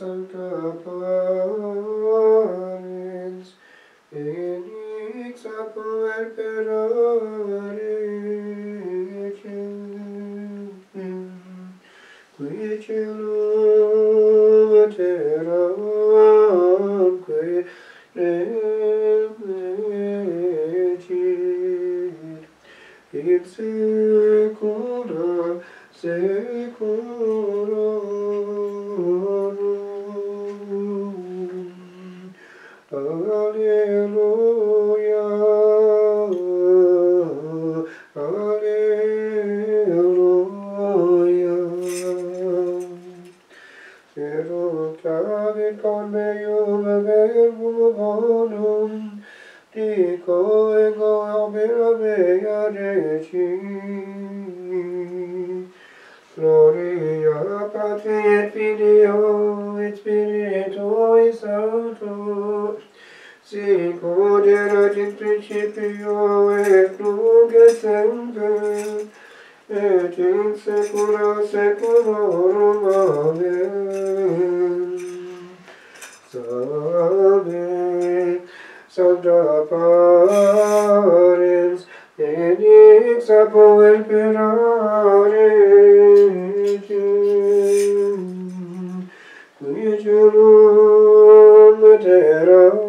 sancta Filio et Spiritui Sancto, sic ut erat in principio et nunc et semper, et in saecula saeculorum. Amen. Salve, Sancta Parens, enix apover perare qui celum terram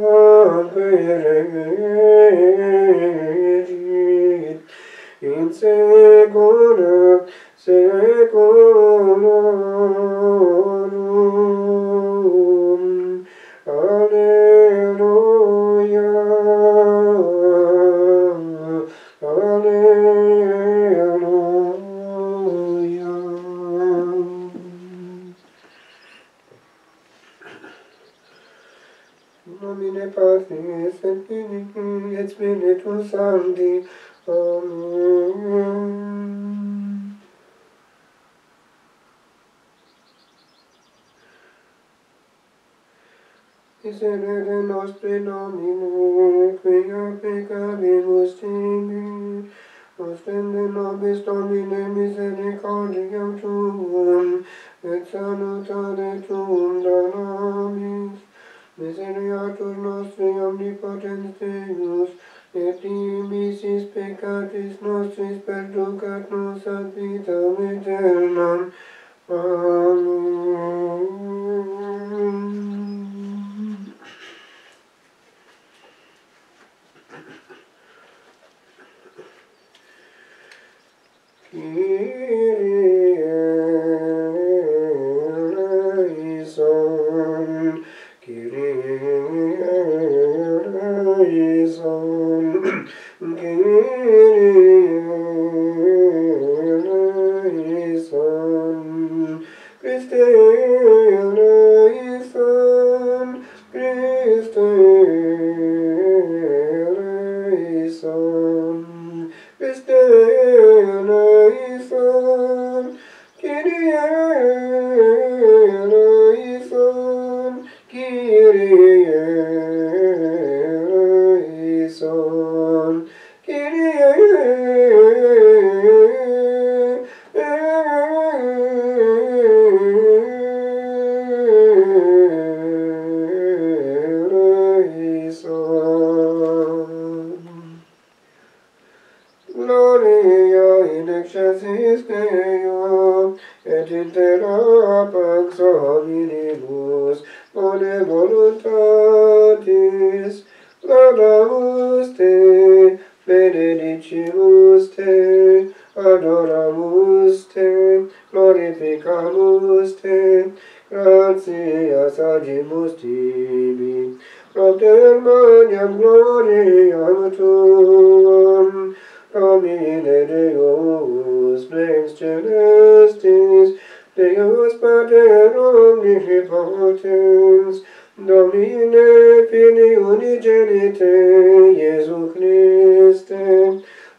Spiritus Sancti. Amen. Miserere nostre Domine, quia peccavimus tibi, ostende nobis Domine misericordiam tuum, et salutare tuum da nobis. Miseriatur nostri omnipotens Deus, et dimisis peccatis nostris perducat nos ad vitam aeternam. Amen. Kyrie Pater omnipotens, Domine fili unigenite, Iesu Christe,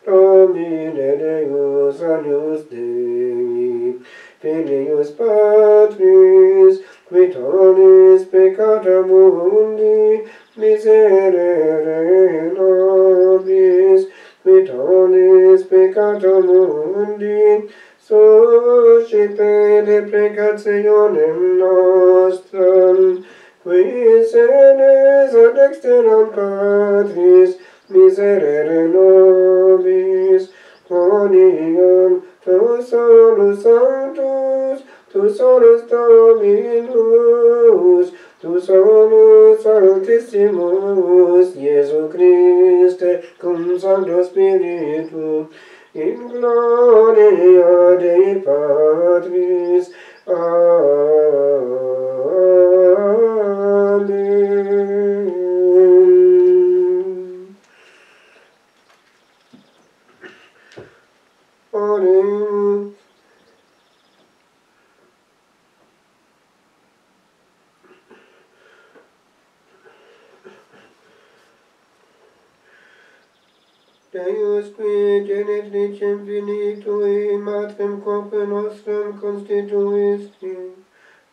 Domine Deus Agnus Dei, Filius Patris, qui tonis peccata mundi, miserere nobis, qui tonis peccata mundi, suscite deprecationem nostram, qui senes ad exteram Patris miserere nobis, onium tu solus sanctus, tu solus Dominus, tu solus Altissimus, Iesu Christe, cum Sancto Spiritu, in gloria Dei Patris. Amen. Amen. quae genet licem finitui, matrem corpore nostrum constituisti,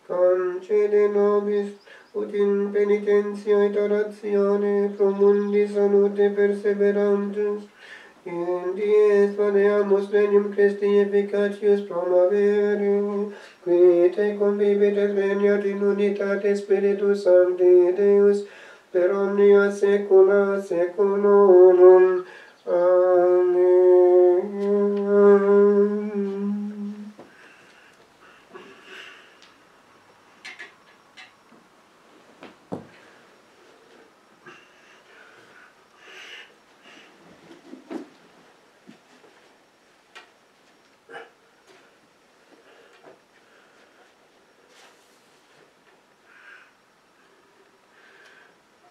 concede nobis ut in penitentia et oratione pro mundi salute perseverantes, in dies padeamus regnum Christi efficacius promovere, qui te convivit et regnat in unitate Spiritus Sancti Deus, per omnia saecula saeculorum. A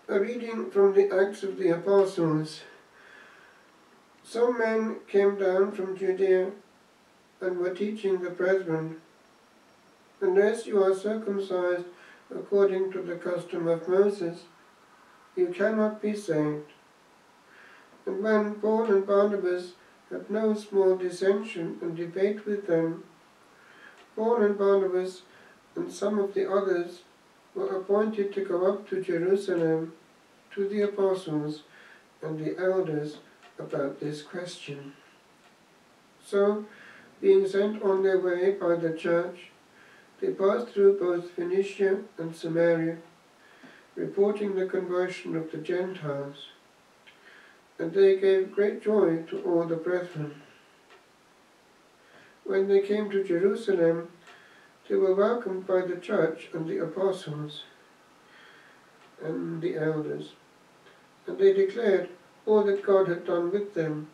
reading from the Acts of the Apostles. Some men came down from Judea and were teaching the brethren, Unless you are circumcised according to the custom of Moses, you cannot be saved. And when Paul and Barnabas had no small dissension and debate with them, Paul and Barnabas and some of the others were appointed to go up to Jerusalem to the apostles and the elders about this question. So, being sent on their way by the church, they passed through both Phoenicia and Samaria, reporting the conversion of the Gentiles, and they gave great joy to all the brethren. When they came to Jerusalem, they were welcomed by the church and the apostles and the elders, and they declared all that God had done with them.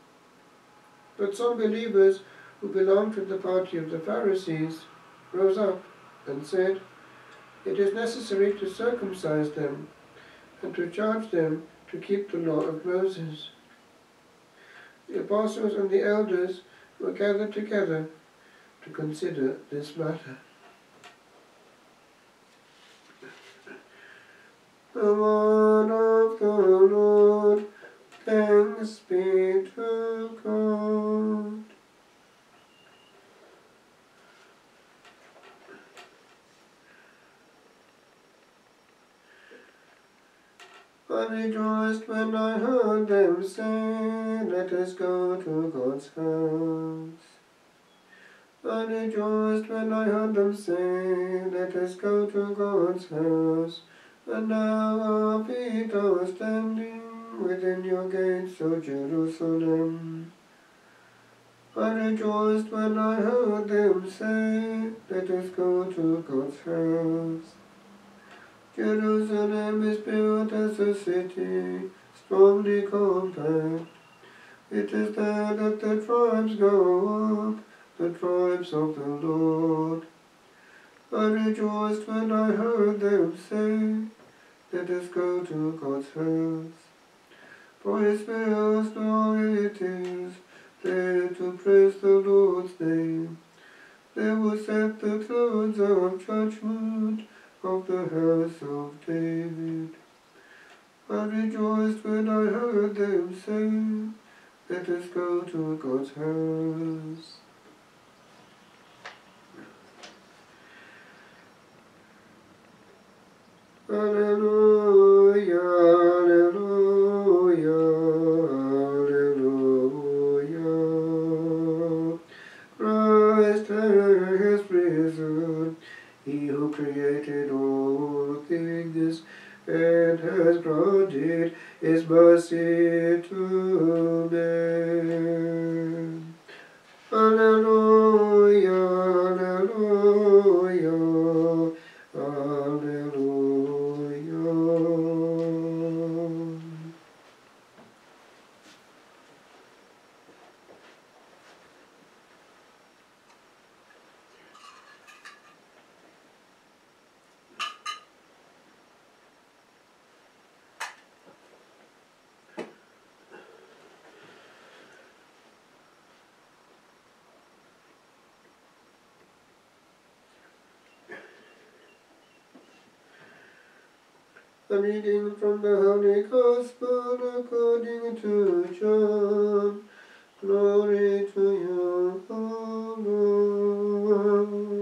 But some believers who belonged to the party of the Pharisees rose up and said, It is necessary to circumcise them and to charge them to keep the law of Moses. The apostles and the elders were gathered together to consider this matter. The word of the Lord, thanks be to God. I rejoiced when I heard them say, Let us go to God's house. I rejoiced when I heard them say, Let us go to God's house. And now our feet are standing within your gates, O Jerusalem. I rejoiced when I heard them say, Let us go to God's house. Jerusalem is built as a city, strongly compact. It is there that the tribes go up, the tribes of the Lord. I rejoiced when I heard them say, Let us go to God's house. For his vast glory it is, there to praise the Lord's name. There will set the clouds of judgment of the house of David. I rejoiced when I heard them say, Let us go to God's house. Alleluia, exploded his mercy to me. A reading from the Holy Gospel according to John. Glory to you, O Lord.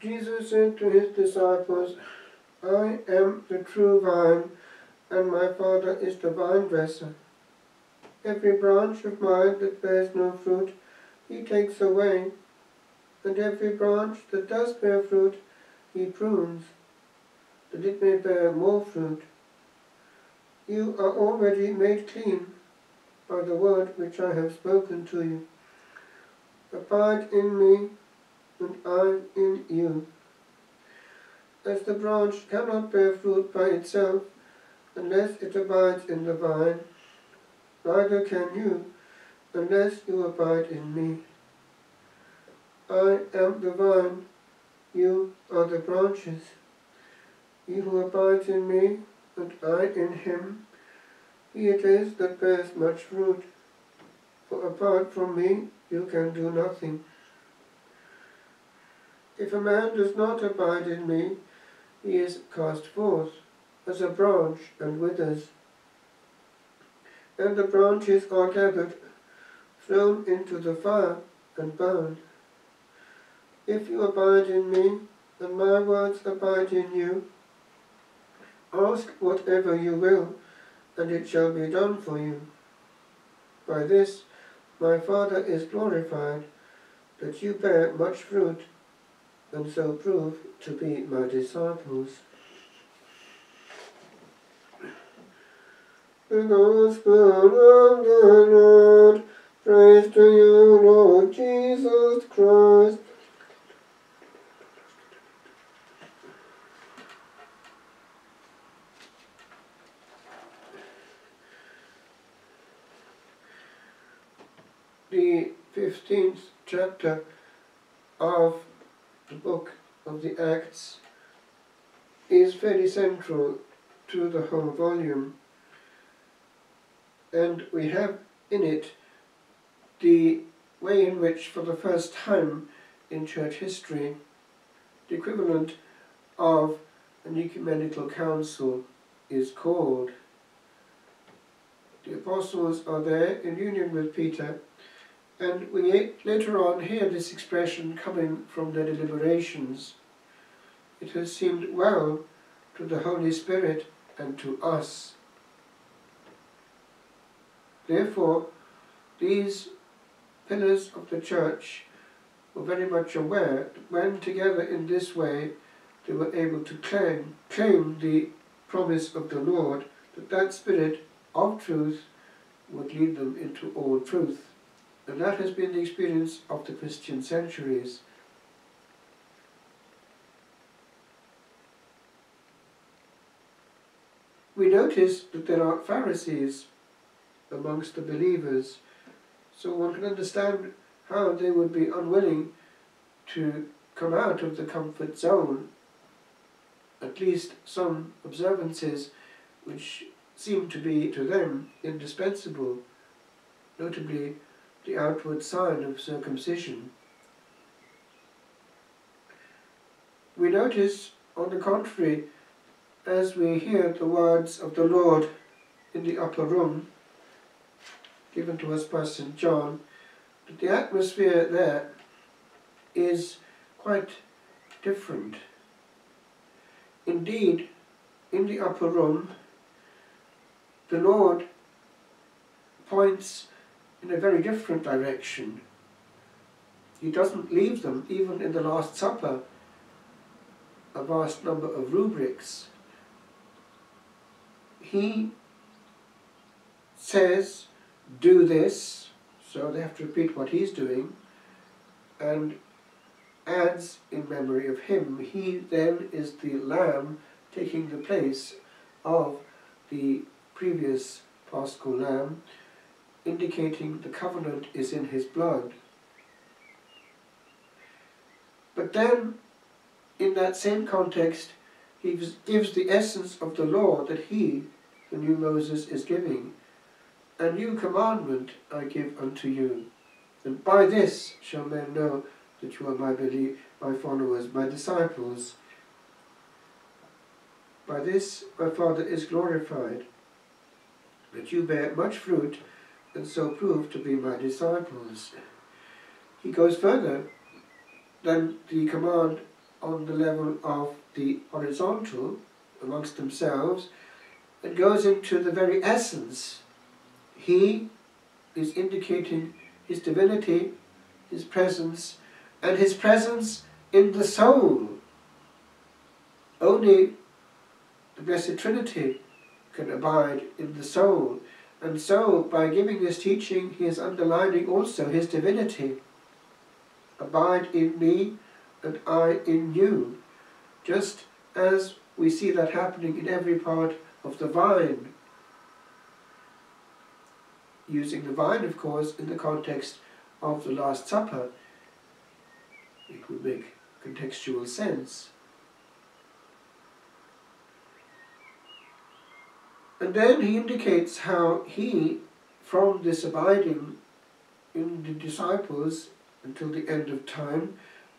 Jesus said to his disciples, I am the true vine, and my Father is the vine dresser. Every branch of mine that bears no fruit, he takes away, and every branch that does bear fruit, he prunes, that it may bear more fruit. You are already made clean by the word which I have spoken to you. Abide in me, and I in you. As the branch cannot bear fruit by itself unless it abides in the vine, neither can you unless you abide in me. I am the vine, you are the branches. He who abides in me, and I in him, he it is that bears much fruit. For apart from me, you can do nothing. If a man does not abide in me, he is cast forth as a branch and withers. And the branches are gathered, thrown into the fire, and burned. If you abide in me, and my words abide in you, ask whatever you will, and it shall be done for you. By this my Father is glorified, that you bear much fruit, and so prove to be my disciples. The Gospel of the Lord, praise to you, Lord Jesus Christ. The 15th chapter of book of the Acts is very central to the whole volume, and we have in it the way in which, for the first time in church history, the equivalent of an ecumenical council is called. The apostles are there in union with Peter and we later on hear this expression coming from their deliberations. It has seemed well to the Holy Spirit and to us. Therefore, these pillars of the church were very much aware that when together in this way they were able to claim, claim the promise of the Lord that that Spirit of truth would lead them into all truth. And that has been the experience of the Christian centuries. We notice that there are Pharisees amongst the believers, so one can understand how they would be unwilling to come out of the comfort zone, at least some observances which seem to be to them indispensable, notably the outward sign of circumcision. We notice, on the contrary, as we hear the words of the Lord in the upper room, given to us by St. John, but the atmosphere there is quite different. Indeed, in the upper room, the Lord points in a very different direction. He doesn't leave them, even in the Last Supper, a vast number of rubrics. He says, do this, so they have to repeat what he's doing, and adds in memory of him. He then is the lamb taking the place of the previous paschal lamb, indicating the covenant is in his blood. But then, in that same context, he gives the essence of the law that he, the new Moses, is giving. A new commandment I give unto you, and by this shall men know that you are my, belief, my followers, my disciples. By this my Father is glorified, that you bear much fruit, and so prove to be my disciples. He goes further than the command on the level of the horizontal amongst themselves, and goes into the very essence. He is indicating his divinity, his presence, and his presence in the soul. Only the Blessed Trinity can abide in the soul. And so, by giving this teaching, he is underlining also his divinity. Abide in me, and I in you. Just as we see that happening in every part of the vine. Using the vine, of course, in the context of the Last Supper, it would make contextual sense. And then he indicates how he, from this abiding in the disciples until the end of time,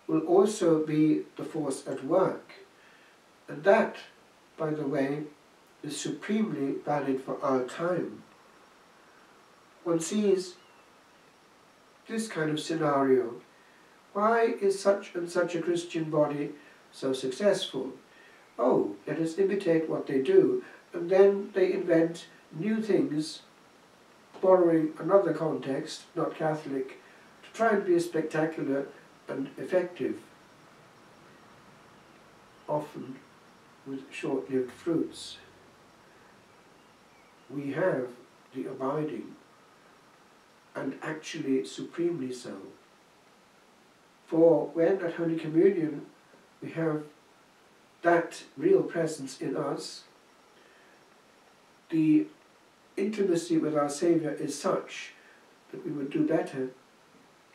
will also be the force at work. And that, by the way, is supremely valid for our time. One sees this kind of scenario. Why is such and such a Christian body so successful? Oh, let us imitate what they do and then they invent new things, borrowing another context, not Catholic, to try and be spectacular and effective, often with short-lived fruits. We have the abiding, and actually supremely so. For when at Holy Communion we have that real presence in us, the intimacy with our Saviour is such that we would do better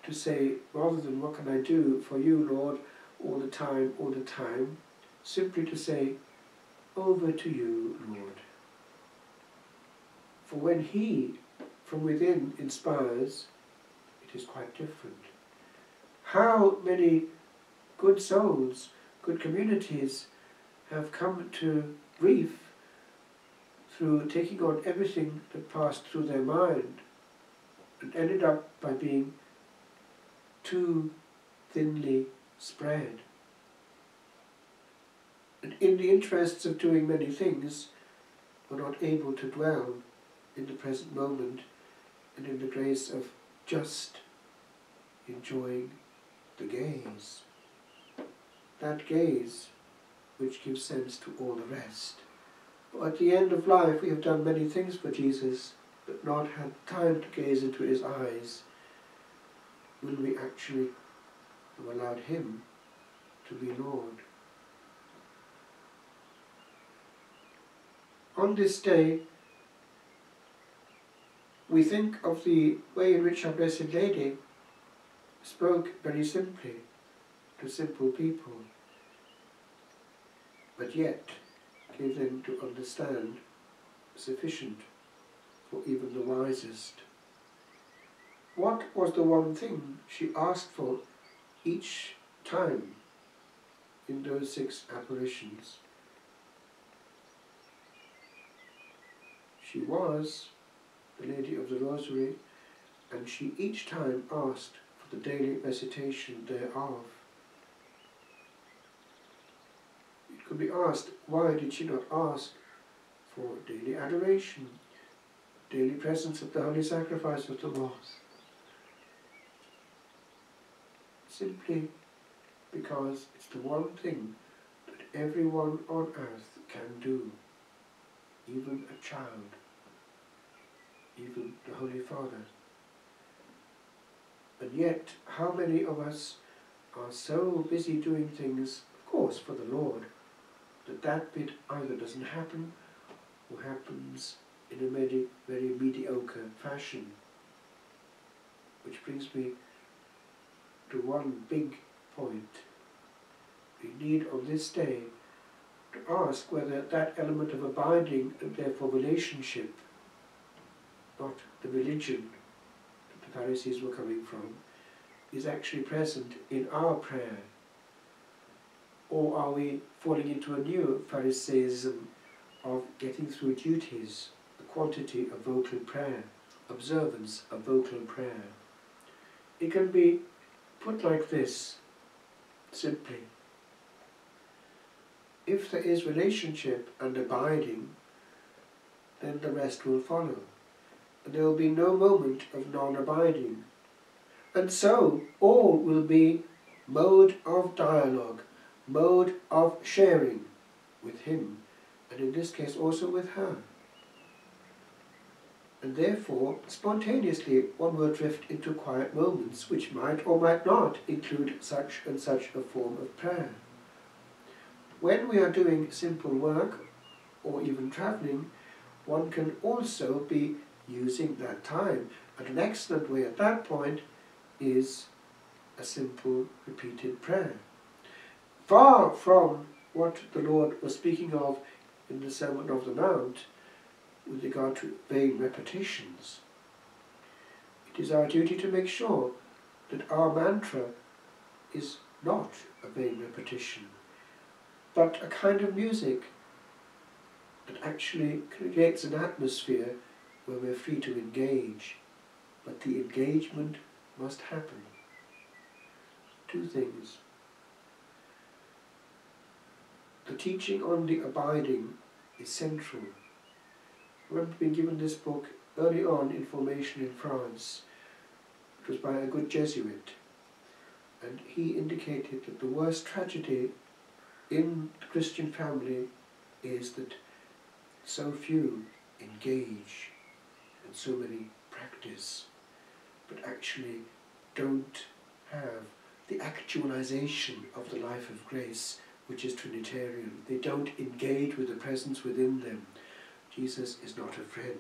to say, rather than what can I do for you, Lord, all the time, all the time, simply to say, over to you, Lord. For when He from within inspires, it is quite different. How many good souls, good communities have come to grief through taking on everything that passed through their mind and ended up by being too thinly spread. And in the interests of doing many things, were not able to dwell in the present moment and in the grace of just enjoying the gaze. That gaze which gives sense to all the rest. At the end of life, we have done many things for Jesus, but not had time to gaze into his eyes. Will we actually have allowed him to be Lord? On this day, we think of the way in which our Blessed Lady spoke very simply to simple people, but yet gave them to understand sufficient for even the wisest. What was the one thing she asked for each time in those six apparitions? She was the Lady of the Rosary and she each time asked for the daily recitation thereof. It could be asked, why did she not ask for daily adoration, daily presence at the holy sacrifice of the Lord? Simply because it's the one thing that everyone on earth can do, even a child, even the Holy Father. And yet, how many of us are so busy doing things, of course, for the Lord, that that bit either doesn't happen or happens in a very, very mediocre fashion. Which brings me to one big point. We need on this day to ask whether that element of abiding and therefore relationship, not the religion that the Pharisees were coming from, is actually present in our prayer. Or are we falling into a new Pharisaism of getting through duties, the quantity of vocal prayer, observance of vocal prayer? It can be put like this, simply. If there is relationship and abiding, then the rest will follow. And there will be no moment of non-abiding. And so all will be mode of dialogue, mode of sharing with him, and in this case also with her. And therefore, spontaneously, one will drift into quiet moments which might or might not include such and such a form of prayer. When we are doing simple work, or even travelling, one can also be using that time. And an excellent way at that point is a simple repeated prayer. Far from what the Lord was speaking of in the Sermon of the Mount with regard to vain repetitions. It is our duty to make sure that our mantra is not a vain repetition, but a kind of music that actually creates an atmosphere where we're free to engage, but the engagement must happen. Two things. The teaching on the abiding is central. I remember being given this book early on in formation in France. It was by a good Jesuit. And he indicated that the worst tragedy in the Christian family is that so few engage and so many practice, but actually don't have the actualization of the life of grace which is Trinitarian. They don't engage with the presence within them. Jesus is not a friend.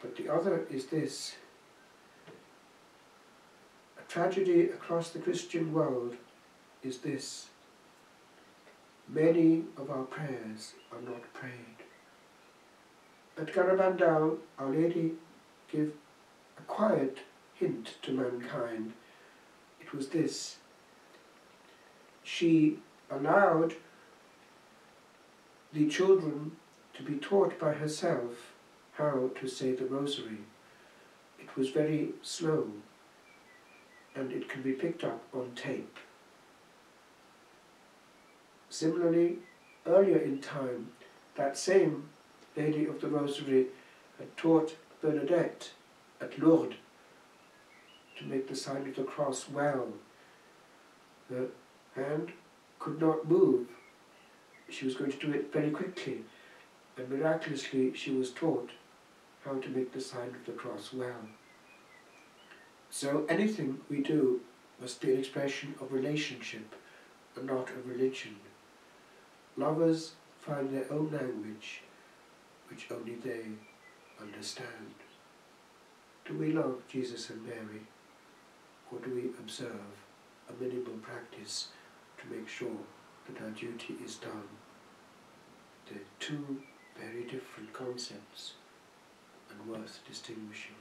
But the other is this. A tragedy across the Christian world is this. Many of our prayers are not prayed. At Garabandal, Our Lady gave a quiet hint to mankind. It was this. She allowed the children to be taught by herself how to say the rosary. It was very slow and it can be picked up on tape. Similarly, earlier in time, that same Lady of the Rosary had taught Bernadette at Lourdes to make the sign of the cross well. The hand could not move. She was going to do it very quickly, and miraculously she was taught how to make the sign of the cross well. So anything we do must be an expression of relationship and not of religion. Lovers find their own language which only they understand. Do we love Jesus and Mary, or do we observe a minimal practice to make sure that our duty is done? They're two very different concepts and worth distinguishing.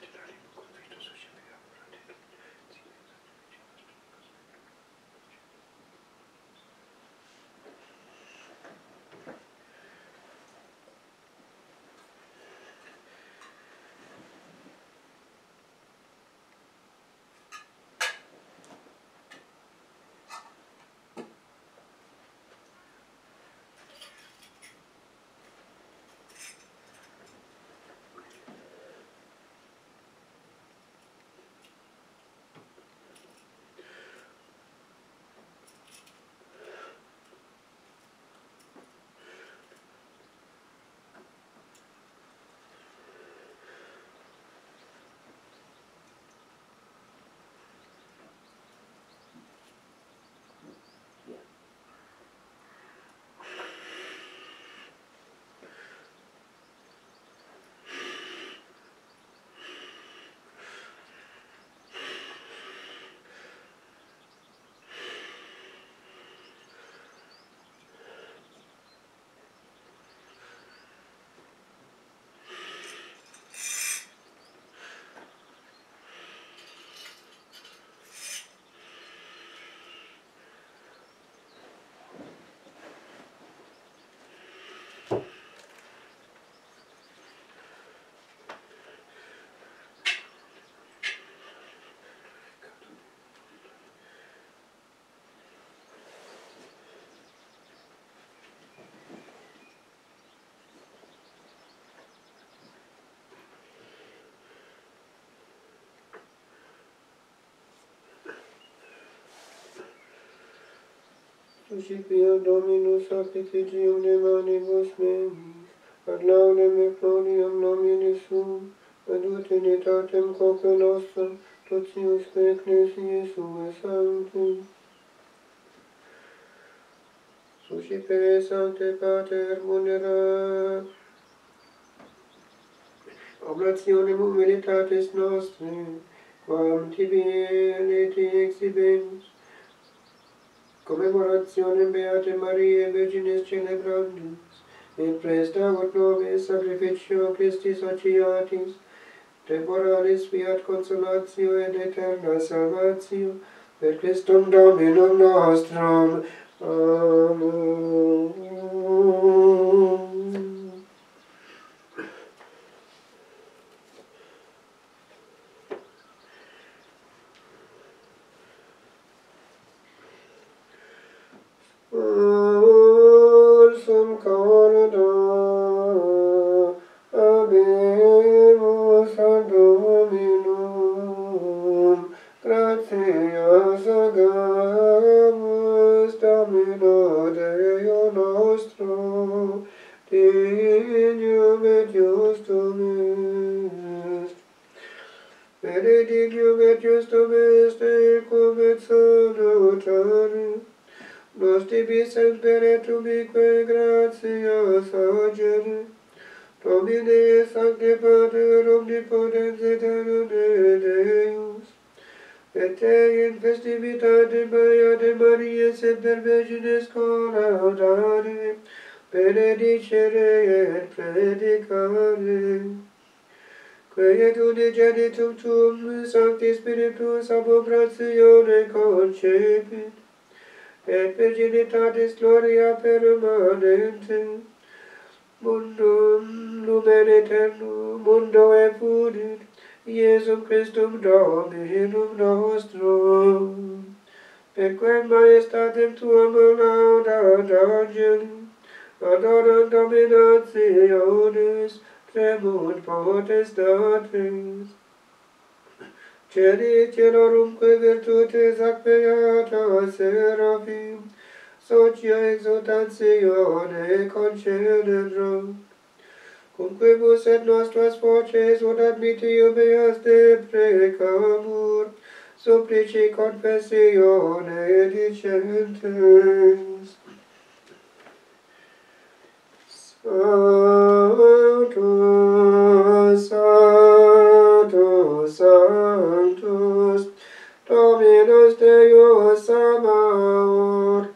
consider. Principia Dominus sacrificium de manibus meis, ad laudem et gloriam nomine sum, ad ut in etatem nostrum, totius per ecclesiae sue sancti. Suscipere sancte pater munera, oblationem humilitatis nostri, quam tibi eleti exhibens, commemorationem Beate Mariae Virginis celebrandis, et presta ut nobis sacrificio Christi sociatis, temporalis fiat consolatio et eterna salvatio, per Christum Dominum nostrum. Amen. Senhor. obrațiune concepit, et virginitatis gloria permanente, mundum lumen eternum, mundo effudit, Iesum Christum Dominum nostrum, per quem maestatem tuam laudat angeli, adorum dominationes, tremunt potestates, Cedii celorumque virtute beata seraphim, socia exultatione concedendro. Cumquibus et nostras voces ut admitio beas de precamur, supplici confessione dicentes. Sanctus, Sanctus, Sanctus, Dominus Deus Sabaoth,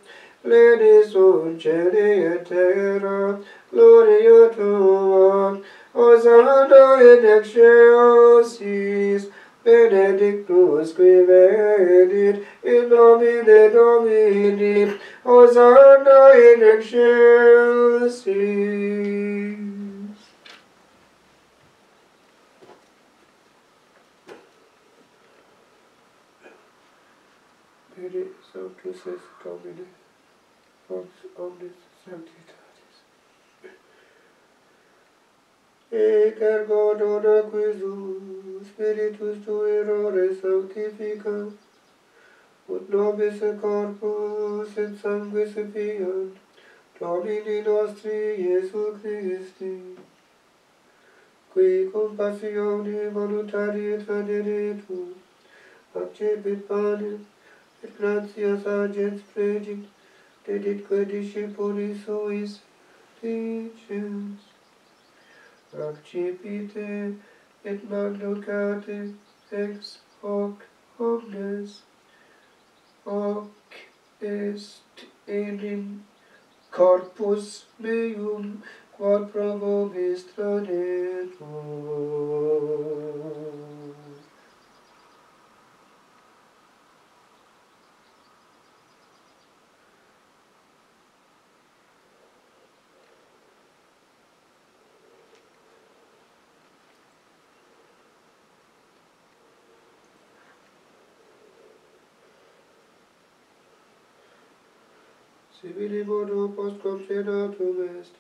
Lenis sunt celi et terra, gloria Tua, Hosanna in excelsis, benedictus qui venit, in nomine Domini, Hosanna in excelsis. peri Sanctus est Domine, vox omnis sanctitatis. Ec ergo dona quisus spiritus tu errore sanctifica, ut nobis et corpus et sanguis et fiat, Domini nostri Iesu Christi, qui cum passione voluntarie traderetur, accepit panem, et gratias agens pregit, deditque discipulis suis dicens. Accipite et magnucate ex hoc omnes, hoc est enim corpus meum, quod pro vobis tradetur. Sibili bono post concenatum est,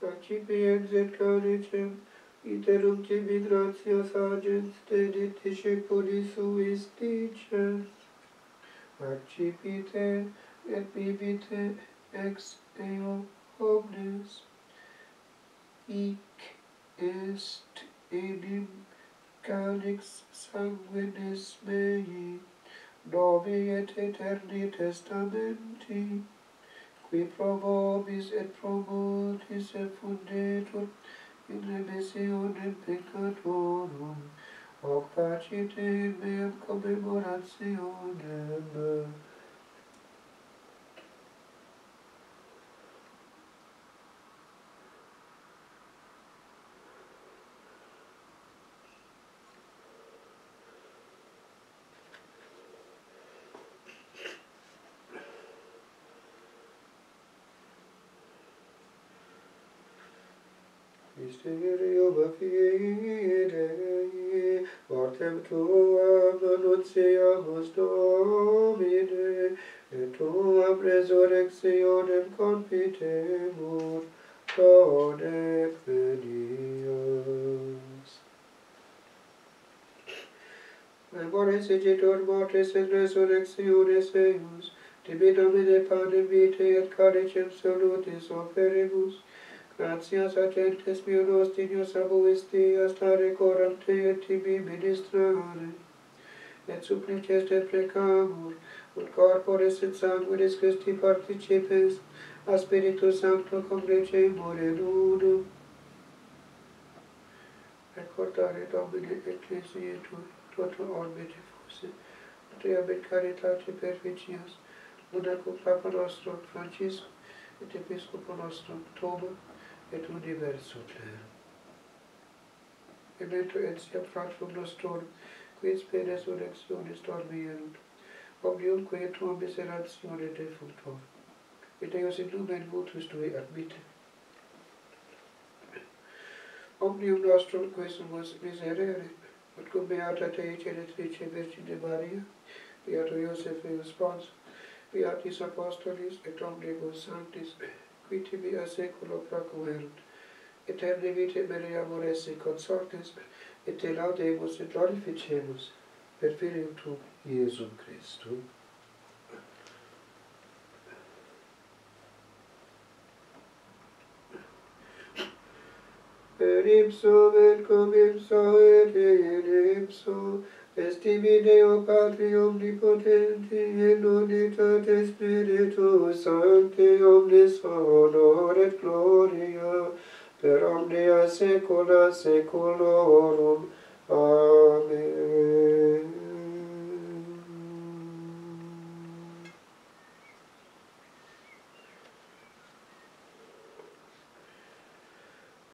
accipiens et canicem, iterum tibi gratias agens dedit discepuli suis dicens. Accipite et bibite ex eo omnes, hic est enim calix sanguinis mei, novi et eterni testamenti, qui probobis et probutis et fundetur in remissionem peccatorum, hoc facite te meam commemorationem. mysterio Dei, mortem tuam annunciamus Domine, et tuam resurrectionem confitemur, Donec venias. Memores egitur mortis et resurrectionis eius, Tibi Domine panem vitae et calicem salutis oferimus, Gratias agentes ectes miudos abuisti, astare corante et tibi ministrare. Et supplices te precamur, ut corporis et sanguinis Christi participes, a Spiritus Sancto congreceamur in unum. Recordare Domine Ecclesiae tui, totum orbe diffuse, tuam in caritate perficias, una cum Papa nostrum Francisco, et Episcopo nostrum Toma, et universo et et et sia fratum nostrum qui spe resurrectionis dormierunt omnium quae tuam miseratione defunctor. Et eos in lumen vultus tui admite. Omnium nostrum quae sumus miserere ut cum beata Dei genetrice Virgine Maria beato Iosef eus spons beatis apostolis et omnibus sanctis qui tibi a seculo pracuerunt. Eterne vite meri amores et consortes, et te laudemus et glorificemus, per filium tuum, Iesum Christum. Per ipso, velcum ipso, et in ipso, Esti video Patri omnipotenti in unitate Spiritus Sancti omnis honor et gloria per omnia saecula saeculorum. Amen.